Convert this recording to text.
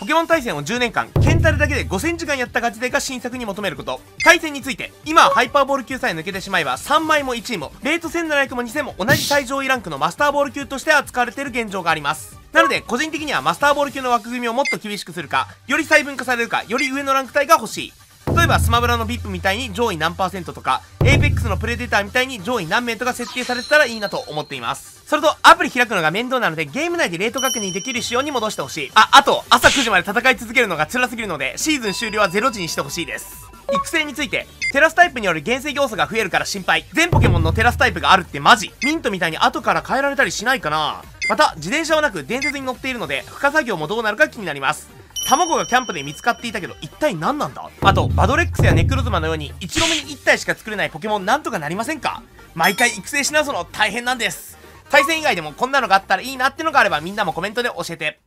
ポケモン対戦を10年間、ケンタルだけで5000時間やったガチ勢が新作に求めること。対戦について、今はハイパーボール級さえ抜けてしまえば、3枚も1位も、レート1700も2000も同じ最上位ランクのマスターボール級として扱われている現状があります。なので、個人的にはマスターボール級の枠組みをもっと厳しくするか、より細分化されるか、より上のランク帯が欲しい。例えばスマブラの VIP みたいに上位何パーセントとか、APEX のプレデターみたいに上位何名とか設定されてたらいいなと思っています。それと、アプリ開くのが面倒なので、ゲーム内でレート確認できる仕様に戻してほしい。あ、あと、朝9時まで戦い続けるのが辛すぎるので、シーズン終了は0時にしてほしいです。育成について、テラスタイプによる原生要素が増えるから心配。全ポケモンのテラスタイプがあるってマジミントみたいに後から変えられたりしないかなまた、自転車はなく伝説に乗っているので、負荷作業もどうなるか気になります。卵がキャンプで見つかっていたけど、一体何なんだ？あと、バドレックスやネクロズマのように、一度目に1体しか作れないポケモンなんとかなりませんか？毎回育成し直すの大変なんです。対戦以外でもこんなのがあったらいいなってのがあればみんなもコメントで教えて。